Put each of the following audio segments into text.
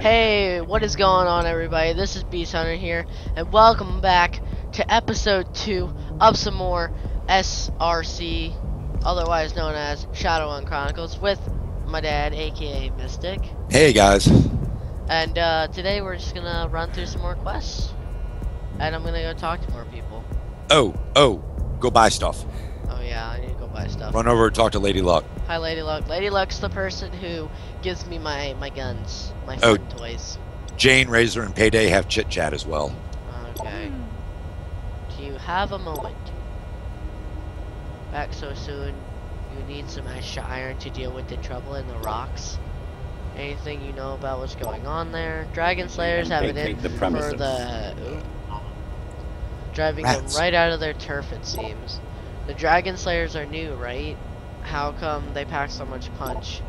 Hey, what is going on, everybody? This is Beast Hunter here, and welcome back to episode 2 of some more SRC, otherwise known as Shadowrun Chronicles, with my dad, aka Mystic. Hey guys. And uh, today we're just gonna run through some more quests, and I'm gonna go talk to more people. Oh, oh, go buy stuff. Oh yeah, I need to go buy stuff. Run over and talk to Lady Luck. Hi, Lady Luck. Lady Luck's the person who gives me my my guns, my Oh. fun toys. Jane, Razor, and Payday have chit chat as well. Okay. Do you have a moment? Back so soon, you need some extra iron to deal with the trouble in the rocks. Anything you know about what's going on there? Dragon Slayers have it in the for premises. the oop, driving Rats. them right out of their turf. It seems. The Dragon Slayers are new, right? How come they pack so much punch?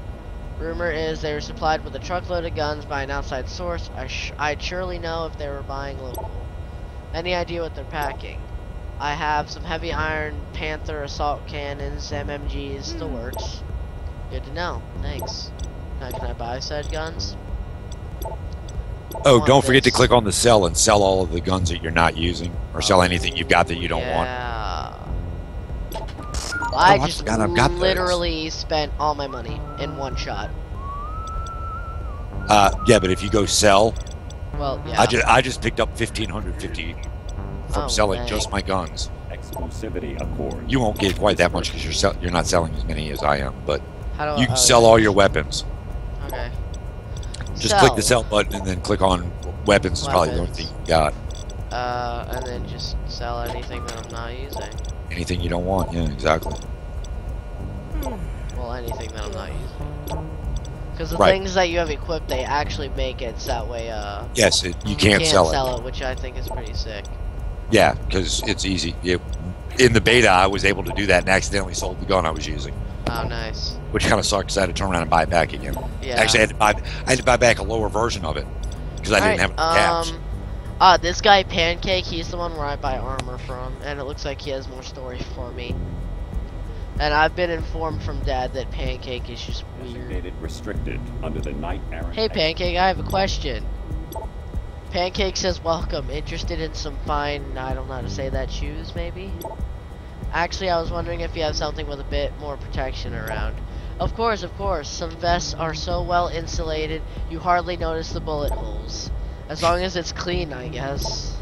Rumor is they were supplied with a truckload of guns by an outside source. I sh I'd surely know if they were buying local. Any idea what they're packing? I have some heavy iron, Panther, assault cannons, MMGs, the hmm. works. Good to know. Thanks. Now, can I buy said guns? Oh, don't forget to click on the sell and sell all of the guns that you're not using, or sell anything you've got that you don't want. Yeah. I I just forgot I've got those. literally spent all my money in one shot. Uh, yeah, but if you go sell, Well, yeah. I just I just picked up 1550 from Oh, selling dang. just my guns. Exclusivity accord. You won't get quite that much because you're sell- you're not selling as many as I am, but How do you can oh, sell yeah. all your weapons. Okay. Just click the sell button and then click on weapons. Is probably the only thing you got. Uh, and then just sell anything that I'm not using. Anything you don't want. Yeah, exactly. Well, anything that I'm not using. Because the Right. things that you have equipped, they actually make it so that way, uh, Yes, it, you can't, sell it. sell it, which I think is pretty sick. Yeah, because it's easy. It, in the beta, I was able to do that and accidentally sold the gun I was using, Oh, nice. which kind of sucked because I had to turn around and buy it back again. Yeah. Actually, I had to buy I had to buy back a lower version of it because I didn't have Alright, any caps. Um, uh, this guy Pancake, he's the one where I buy armor from, and it looks like he has more story for me. And I've been informed from Dad that Pancake is just weird. Restricted under the Knight Errant. Hey Pancake, I have a question. Pancake says welcome. Interested in some fine, I don't know how to say that, shoes maybe? Actually, I was wondering if you have something with a bit more protection around. Of course, of course. Some vests are so well insulated, you hardly notice the bullet holes. As long as it's clean, I guess.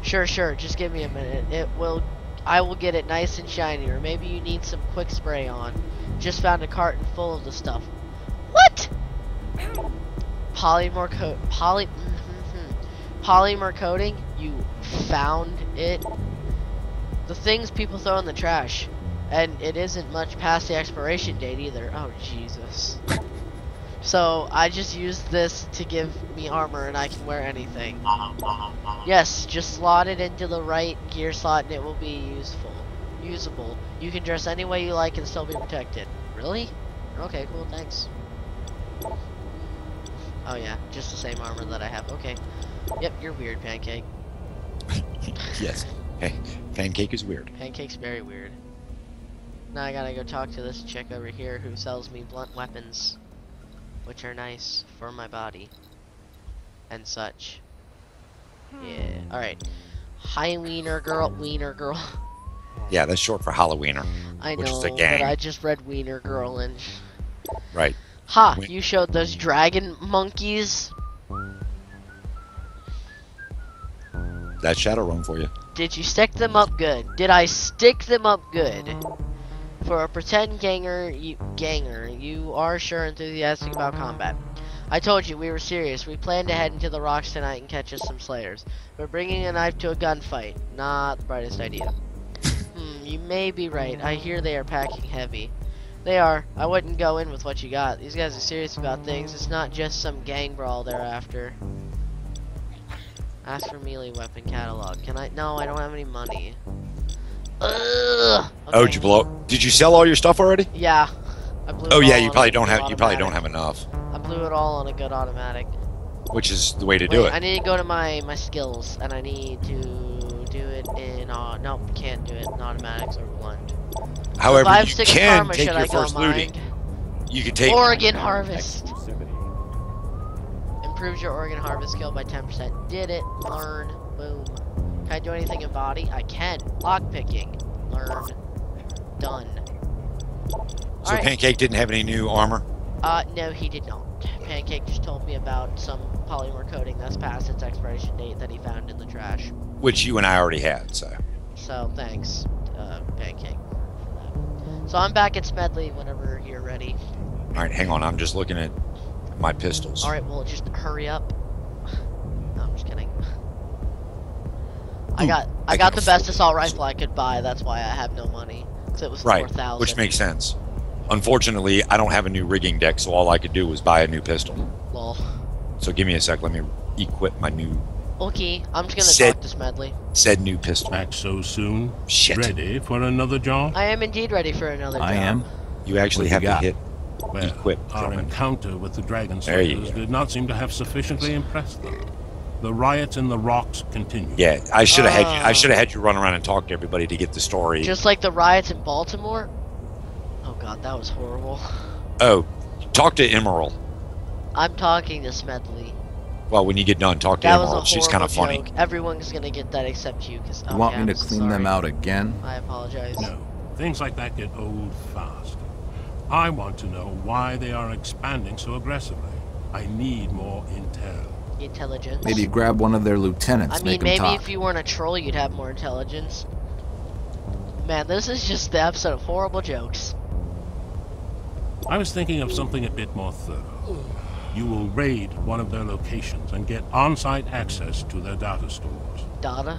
Sure, sure. Just give me a minute. It will. I will get it nice and shiny. Or maybe you need some quick spray on. Just found a carton full of the stuff. What? Polymer coat. Poly. mhm. Polymer coating. You found it. The things people throw in the trash, and it isn't much past the expiration date either. Oh Jesus. So I just use this to give me armor and I can wear anything. Yes, just slot it into the right gear slot and it will be useful. Usable. You can dress any way you like and still be protected. Really? Okay, cool, thanks. Oh yeah, just the same armor that I have. Okay. Yep, you're weird, Pancake. yes. Hey, pancake is weird. Pancake's very weird. Now I gotta go talk to this chick over here who sells me blunt weapons. Which are nice for my body. And such. Hmm. Yeah. Alright. Hi wiener girl wiener girl. Yeah, that's short for Halloweener. I Which know, is a but gang. I just read wiener girl and Right. Ha! Wien- You showed those dragon monkeys. That shadow Shadowrun for you. Did you stick them up good? Did I stick them up good? For a pretend ganger, you, ganger, you are sure enthusiastic about combat. I told you we were serious. We planned to head into the rocks tonight and catch us some slayers. But bringing a knife to a gunfight, not the brightest idea. hmm, you may be right. I hear they are packing heavy. They are. I wouldn't go in with what you got. These guys are serious about things. It's not just some gang brawl they're after. Ask for melee weapon catalog. Can I? No, I don't have any money. Ugh. Oh, did you blow? Did you sell all your stuff already? Yeah. I blew Oh yeah, you probably don't good have. You probably don't have enough, I blew it all on a good automatic. which is the way to Wait, do it. I need to go to my my skills, and I need to do it in. Uh, nope, can't do it in automatics or blunt. However, if I you can karma, take your I first looting. mind? You can take. Organ Harvest. Improves your Organ harvest skill by 10%. Did it. Learn. Boom. Can I do anything in body? I can. Lockpicking. Learn. Done. So Alright. Pancake didn't have any new armor. Uh, no, he did not. Pancake just told me about some polymer coating that's past its expiration date that he found in the trash. which you and I already had. So So thanks, uh, Pancake. So I'm back at Smedley whenever you're ready. all right, hang on. I'm just looking at my pistols. All right, well just hurry up. No, I'm just kidding. I got I I got the best assault rifle I could buy. That's why I have no money. 'Cause it was four Right, thousand. which makes sense. Unfortunately, I don't have a new rigging deck, so all I could do was buy a new pistol. Lol. So give me a sec. Let me equip my new Okay, I'm just gonna Sit. talk to Smedley. said new pistol. Back so soon? Shit. Ready for another job? I am indeed ready for another I job. am. You actually What have you to got? hit Well, equip our from encounter with the Dragon There you Slayers go. did not seem to have sufficiently impressed them. The riots in the rocks continue. Yeah, I should have had you. I Ah. should have had you run around and talk to everybody to get the story. Just like the riots in Baltimore. Oh god, that was horrible. oh, talk to Emerald. I'm talking to Smedley. Well, when you get done, talk to That Emerald. She's kind of funny. joke. Everyone's gonna get that except you, cause You oh, want yeah, me I'm to so clean them out again? I apologize. No, things like that get old fast. I want to know why they are expanding so aggressively. I need more intel. Intelligence. Maybe grab one of their lieutenants, I mean, make them maybe talk. if you weren't a troll, you'd have more intelligence. Man, this is just the episode of horrible jokes. I was thinking of something a bit more thorough. You will raid one of their locations and get on-site access to their data stores. Data.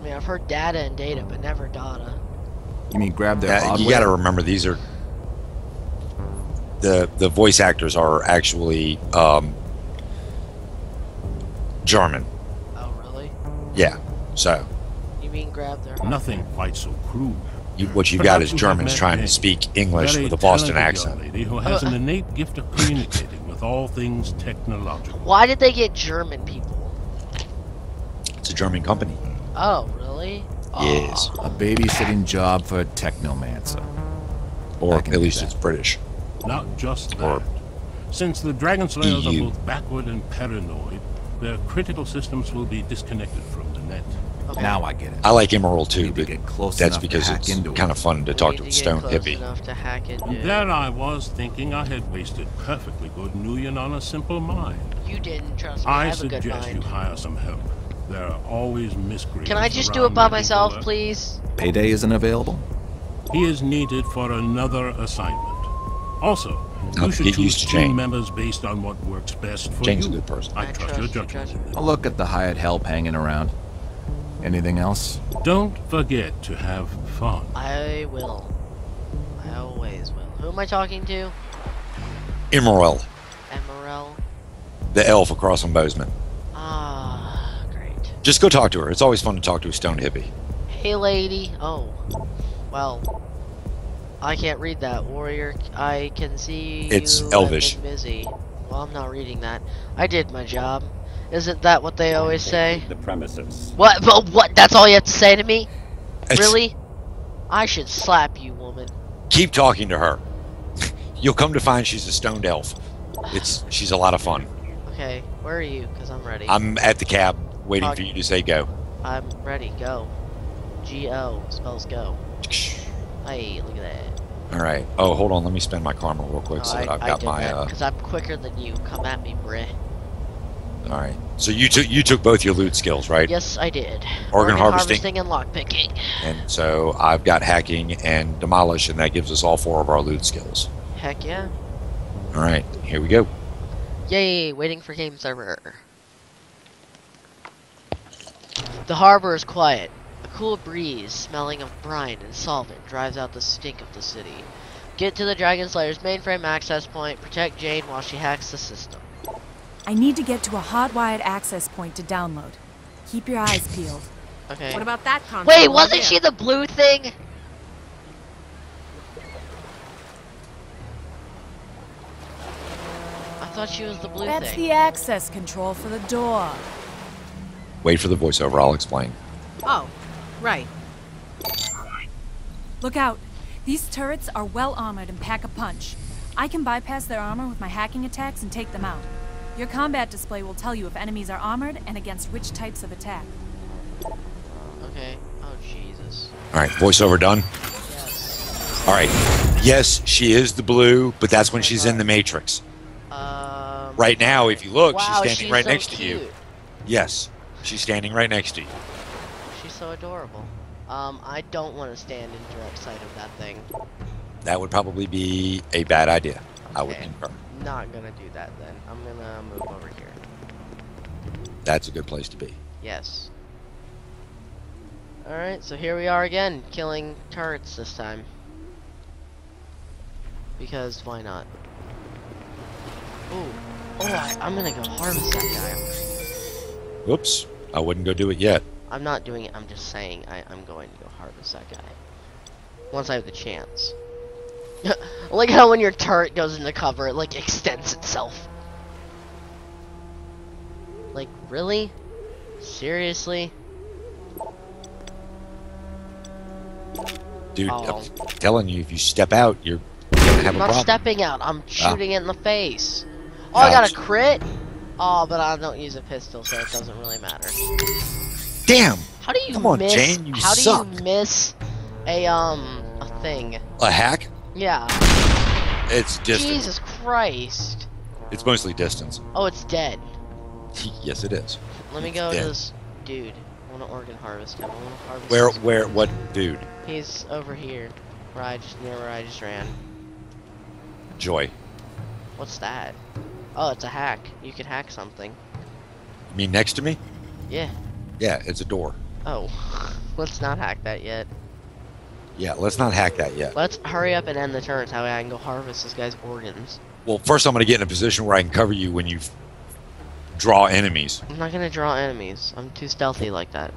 I mean, I've heard data and data, but never data. You mean grab their Uh, you got to remember these are the the voice actors are actually um, German. Oh, really? Yeah. So You mean grab their? Nothing quite so crude. you, what you got is Germans trying to speak English with a Boston accent. lady who has an innate gift of communicating with all things technological. Why did they get German people? It's a German company. Oh, really? Yes. A babysitting job for a technomancer. Or at least that. it's British. Not just Or that. Since the Dragon Slayers EU. are both backward and paranoid, their critical systems will be disconnected from the net. Okay. Now I get it. I like Emerald too, Need to but close that's because it's it. kind of fun to We talk need to a stone close hippie. enough to hack into And there I was thinking I had wasted perfectly good Nuyen on a simple mind. You didn't trust me. I, I have a good suggest you mind. hire some help. There are always miscreants. Can I just do it by myself, are. please? Payday isn't available? He is needed for another assignment. Also, I'll you should get choose used to team members based on what works best for Jane's a you. good person. I, I trust, trust your your judgment. judgment. I'll look at the hired help hanging around. Anything else? Don't forget to have fun. I will. I always will. Who am I talking to? Emerald, Emerald. the elf across from Bozeman. Ah, great. Just go talk to her. It's always fun to talk to a stone hippie. Hey, lady. Oh, well. I can't read that, warrior. I can see It's you Elvish. have been busy. Well, I'm not reading that. I did my job. Isn't that what they always say? The premises. What? But what? That's all you have to say to me? It's- Really? I should slap you, woman. Keep talking to her. You'll come to find she's a stoned elf. It's she's a lot of fun. Okay, where are you? Cause I'm ready. I'm at the cab waiting Talk- for you to say go. I'm ready. Go. G O spells go. Hey, look at that. All right. Oh, hold on. Let me spend my karma real quick so that I've I got did my. that Uh, because I'm quicker than you. Come at me, bruh. all right. So you took you took both your loot skills, right? Yes, I did. Organ harvesting. and lockpicking. And so I've got hacking and demolish, and that gives us all four of our loot skills. Heck yeah. All right. Here we go. Yay, waiting for game server. The harbor is quiet. A cool breeze, smelling of brine and solvent, drives out the stink of the city. Get to the Dragon Slayer's mainframe access point, protect Jane while she hacks the system. I need to get to a hot-wired access point to download. Keep your eyes peeled. Okay. What about that console? Wait, wasn't she the blue thing? I thought she was the blue That's thing. the access control for the door. Wait for the voiceover. I'll explain. Oh, right. Look out. These turrets are well armored and pack a punch. I can bypass their armor with my hacking attacks and take them out. Your combat display will tell you if enemies are armored and against which types of attack. Okay. Oh Jesus. All right, voiceover done. Yes. All right. Yes, she is the blue, but that's when she's in the Matrix. Um. Right now, if you look, wow, she's standing she's right so next to you. cute. Yes, she's standing right next to you. So adorable. Um, I don't want to stand in direct sight of that thing. That would probably be a bad idea. I would Okay. concur. Not gonna do that then. I'm gonna move over here. That's a good place to be. Yes. Alright, so here we are again, killing turrets this time. Because why not? Ooh. Oh, I, I'm gonna go harvest that guy. Whoops. I wouldn't go do it yet. I'm not doing it, I'm just saying I, I'm going to go harvest that guy. Once I have the chance. like how when your turret goes into cover, it like extends itself. Like, really? Seriously? Dude, Oh. I'm telling you, if you step out, you're gonna have I'm a not stepping out, I'm ah. shooting it in the face. Oh, I got a crit? Oh, but I don't use a pistol, so it doesn't really matter. Damn! How do you Come on, miss? Jane, you how suck. do you miss a um a thing? A hack? Yeah. It's distance. Jesus Christ. It's mostly distance. Oh, it's dead. yes, it is. Let me It's go to this dude. I want to organ harvest him. I want to harvest. Where, where, what dude? He's over here. Where I just near where I just ran. Joy. What's that? Oh, it's a hack. You can hack something. You mean next to me? Yeah. Yeah, it's a door. Oh. Let's not hack that yet. Yeah, let's not hack that yet. Let's hurry up and end the. That way I can go harvest this guy's organs. Well, first I'm gonna get in a position where I can cover you when you draw enemies. I'm not gonna draw enemies. I'm too stealthy like that.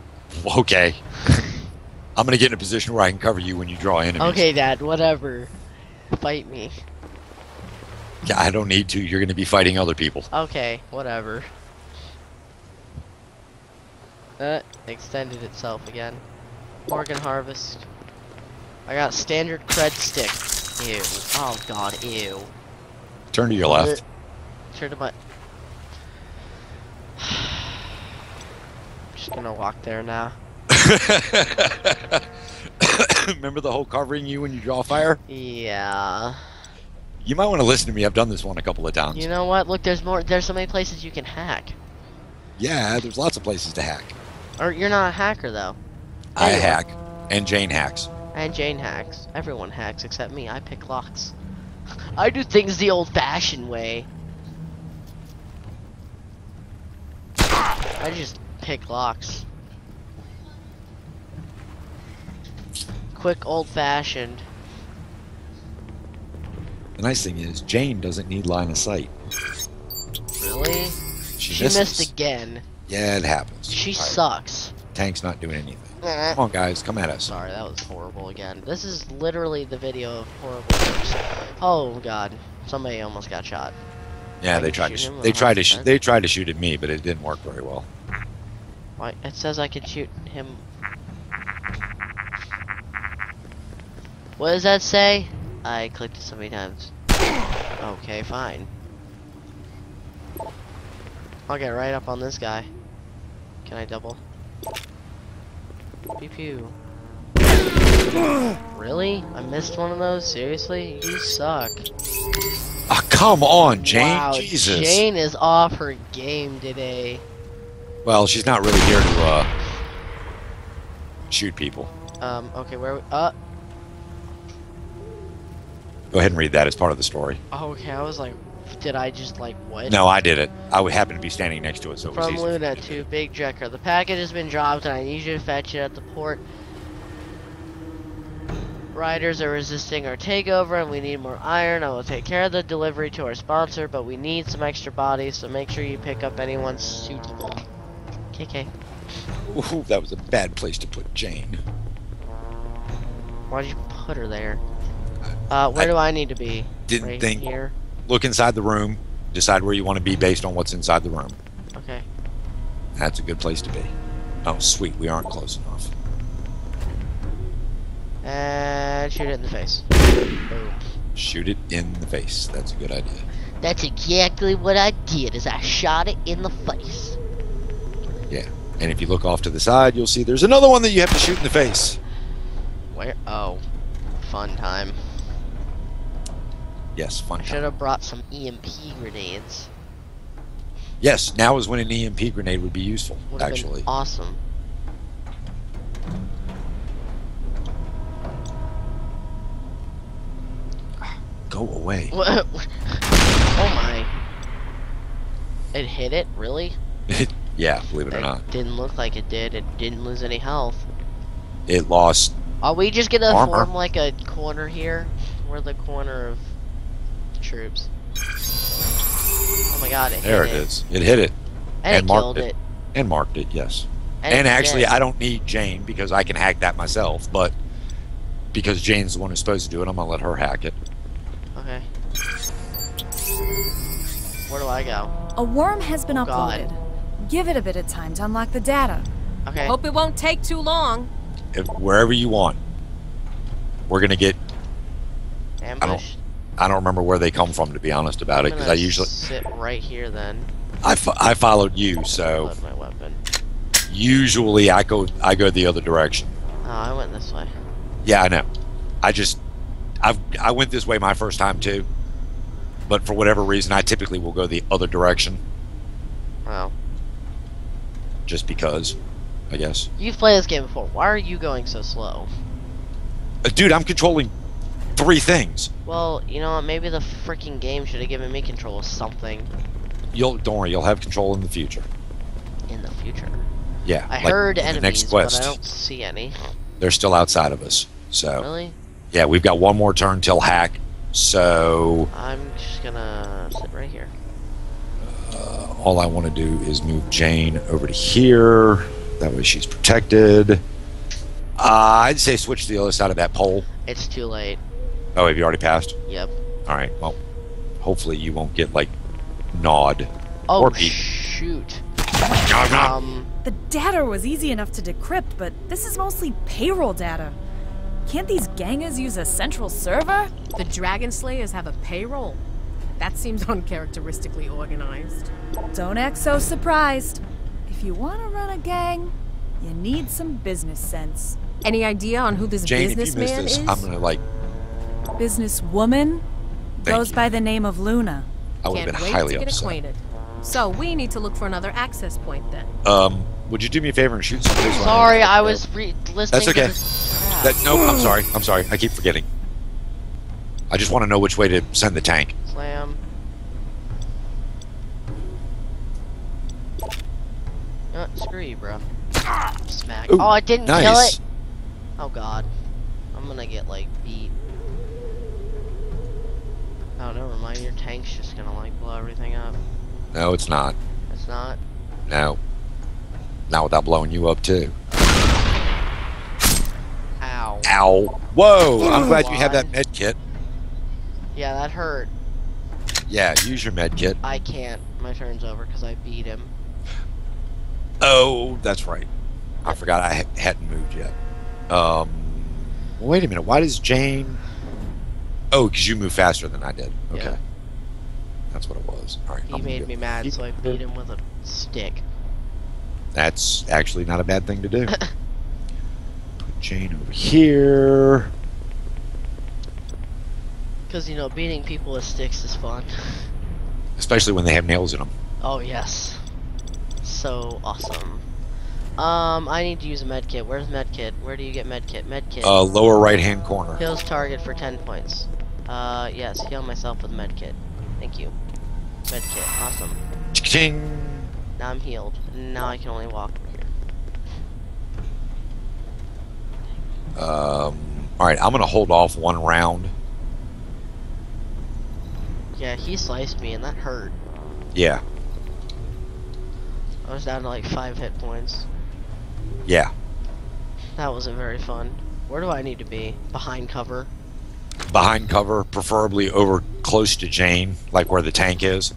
Okay. I'm gonna get in a position where I can cover you when you draw enemies. Okay, Dad. Whatever. Fight me. Yeah, I don't need to. You're gonna be fighting other people. Okay, whatever. Uh, extended itself again. Organ harvest. I got standard cred stick. Ew. Oh god, ew. Turn to your left. Turn to my. Just gonna walk there now. Remember the whole covering you when you draw fire? Yeah. You might want to listen to me. I've done this one a couple of times. You know what? Look, there's more. There's so many places you can hack. yeah, there's lots of places to hack. Or you're not a hacker though. I Anyway. hack, and Jane hacks. And Jane hacks. Everyone hacks except me. I pick locks. I do things the old-fashioned way. I just pick locks. Quick, old-fashioned. The nice thing is, Jane doesn't need line of sight. Really? She, She missed again. Yeah, it happens. She All right, sucks. Tank's not doing anything. Come on, guys, come at us. Sorry, that was horrible again. This is literally the video of horrible things. Oh god, somebody almost got shot. Yeah, I they tried to. shoot Sh- they tried to. Sh- they tried to shoot at me, but it didn't work very well. Why? It says I can shoot him. What does that say? I clicked it so many times. Okay, fine. I'll get right up on this guy. Can I double? Pew pew. Really? I missed one of those? Seriously? You suck. Ah, come on, Jane. wow, Jesus. Jane is off her game today. Well, she's not really here to uh shoot people. Um, okay, where we, uh, Go ahead and read that as part of the story. oh, okay, I was like, did I just like, what? No, I did it. I would happen to be standing next to it, so it From Luna to to. Big Drecker. The package has been dropped and I need you to fetch it at the port. Riders are resisting our takeover and we need more iron. I will take care of the delivery to our sponsor, but we need some extra bodies, so make sure you pick up anyone suitable. KK. Ooh, that was a bad place to put Jane. Why'd you put her there? Uh, where I do I need to be? didn't right think- here? Look inside the room. Decide where you want to be based on what's inside the room. Okay. That's a good place to be. Oh, sweet. We aren't close enough. And shoot it in the face. Boom. Shoot it in the face. That's a good idea. That's exactly what I did. Is I shot it in the face. Yeah. And if you look off to the side, you'll see there's another one that you have to shoot in the face. Where? Oh, fun time. Yes, fun. Should have brought some EMP grenades. Yes, now is when an EMP grenade would be useful. Would actually, awesome. go away. oh my! It hit it really? yeah, believe it or not, didn't look like it did. It didn't lose any health. it lost. Are we just gonna Armor. form like a corner here? We're the corner of troops. Oh my god, it There hit it is. It hit it And, and it marked killed it. it. and marked it. Yes. And, And it actually, did. I don't need Jane because I can hack that myself. But because Jane's the one who's supposed to do it, I'm gonna let her hack it. Okay. Where do I go? A worm has been Oh, God. uploaded. Give it a bit of time to unlock the data. Okay. Hope it won't take too long. If, wherever you want, we're gonna get. Ambush. I don't remember where they come from to be honest about it because I usually sit right here then. I, fo- I followed you, so my weapon. usually I go I go the other direction. Oh, I went this way. Yeah, I know. I just I I went this way my first time too, but for whatever reason, I typically will go the other direction Wow. just because. I guess, You've played this game before. Why are you going so slow? uh, dude, I'm controlling three things. Well, you know what? Maybe the freaking game should have given me control of something You'll don't worry, you'll have control in the future. in the future. Yeah, I like heard enemies, next but. I don't see any. They're still outside of us, so Really? yeah, we've got one more turn till hack. So I'm just gonna sit right here. all I want to do is move Jane over to here. That way she's protected. Uh, I'd say switch to the other side of that pole. It's too late. Oh, have you already passed? Yep. All right. Well, hopefully you won't get like gnawed. Oh Or beat. shoot. Nom, nom. Um. The data was easy enough to decrypt, but this is mostly payroll data. Can't these gangers use a central server? The Dragon Slayers have a payroll. That seems uncharacteristically organized. Don't act so surprised. If you want to run a gang, you need some business sense. Any idea on who this Jane, if you miss this, is? I'm gonna like. Businesswoman Thank goes you. by the name of Luna. I would have Can't been highly to get upset. acquainted. So we need to look for another access point then. Um, would you do me a favor and shoot some place? Sorry, I was re- listening. That's okay. To this. That nope. I'm sorry. I'm sorry. I keep forgetting. I just want to know which way to send the tank. Slam. Uh, screw you, bro. Smack. Ooh, oh, I didn't kill it. Oh god, I'm gonna get like Oh, never mind. Your tank's just gonna like blow everything up. No, it's not. It's not. No. Not without blowing you up too. Ow. Ow. Whoa. I'm glad you have that med kit. Yeah, that hurt. Yeah, use your med kit. I can't. My turn's over because I beat him. Oh, that's right. I forgot I ha- hadn't moved yet. Um, wait a minute. Why does Jane? Oh, because you move faster than I did. Okay, Yeah. that's what it was. All right. He I'm made me mad, so I beat him with a stick. That's actually not a bad thing to do. Put Jane over here. Because, you know, beating people with sticks is fun. Especially when they have nails in them. Oh, yes. So awesome. Um, I need to use a medkit. Where's medkit? Where do you get medkit? Medkit. Uh, lower right hand corner. Heals target for 10 points. Uh, yes, heal myself with medkit. Thank you. Medkit, awesome. Ching. Now I'm healed. Now I can only walk from here. Um, all right, I'm gonna hold off one round. Yeah, he sliced me and that hurt. Yeah, I was down to like 5 hit points. yeah. That wasn't very fun. Where do I need to be? Behind cover? Behind cover, preferably over close to Jane, like where the tank is.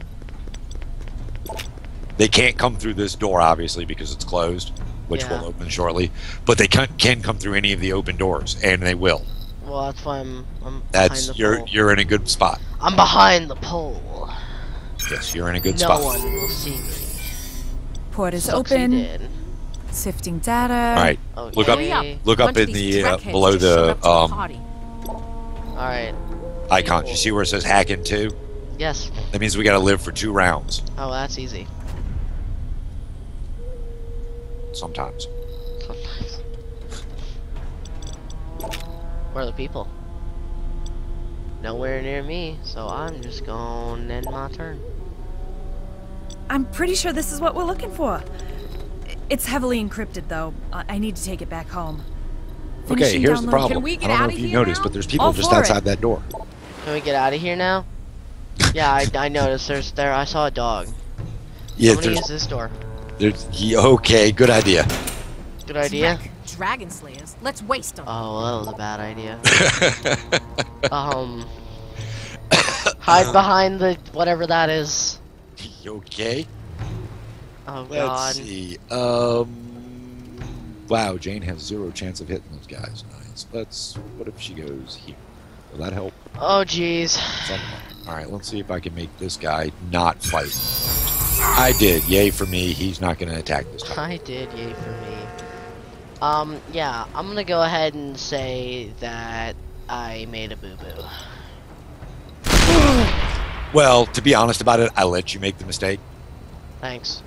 They can't come through this door, obviously, because it's closed, which Yeah. will open shortly. But they can, can come through any of the open doors, and they will. Well, that's why I'm, I'm That's behind the you're pole. you're in a good spot. I'm behind the pole. Yes, you're in a good no spot. one will see me. Port is open. Sifting data. All right, Okay. look up, Hurry up. look up in the uh, below the up to um, party. Alright. icons. You see where it says hack in two? Yes. That means we got to live for two rounds Oh, that's easy. sometimes. Sometimes. Where are the people? Nowhere near me, so I'm just going to end my turn. I'm pretty sure this is what we're looking for. It's heavily encrypted, though. I I need to take it back home. Okay, Finishing here's the problem. Can we get I don't know if you noticed, now? but there's people All just for it. outside that door. Can we get out of here now? yeah, I, I noticed. There's there. I saw a dog. Yeah, I'm there's, this door. there's yeah, okay, good idea. Good idea. Dreck, Dragon Slayers. Let's waste them. Oh, well, that was a bad idea. um, hide behind the whatever that is. You okay? Oh Let's God. see. Um, wow, Jane has zero chance of hitting those guys. Nice. Let's. What if she goes here? Will that help? Oh jeez. All right, let's see if I can make this guy not fight. I did. Yay for me. He's not going to attack this time. I did, yay for me. Um, yeah, I'm gonna go ahead and say that I made a boo boo. Well, to be honest about it, I let you make the mistake. Thanks.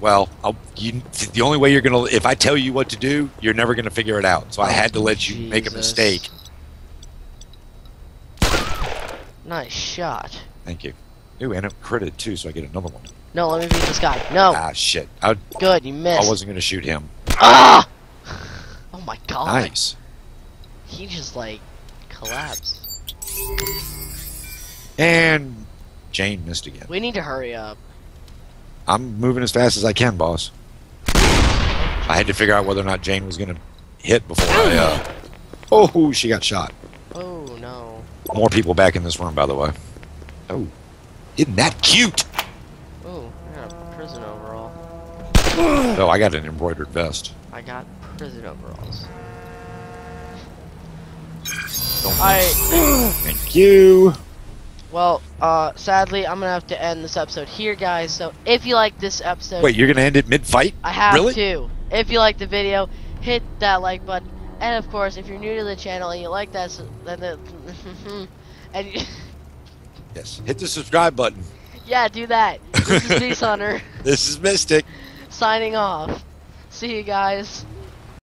Well, I'll, you, the only way you're gonna, if I tell you what to do, you're never gonna figure it out. So I had to let you make a mistake. Nice shot. Thank you. Ooh, and it critted too, so I get another one. No, let me beat this guy. No. Ah, shit. I, Good, you missed. I wasn't gonna shoot him. Ah! Oh my god. Nice. He just like collapsed. And Jane missed again. We need to hurry up. I'm moving as fast as I can, boss. I had to figure out whether or not Jane was gonna hit before I. Uh... Oh, she got shot. Oh no. More people back in this room, by the way. Oh, isn't that cute? Oh, I got a prison overall. Oh, I got an embroidered vest. I got prison overalls. Don't Alright. Thank you. Well, uh, sadly, I'm gonna have to end this episode here, guys. So if you like this episode, Wait, you're gonna end it mid-fight? I have really? to. If you like the video, hit that like button. And of course, if you're new to the channel and you like that, then the, and you, Yes. Hit the subscribe button. yeah, do that. This is Beast Hunter This is Mystic. signing off. See you guys.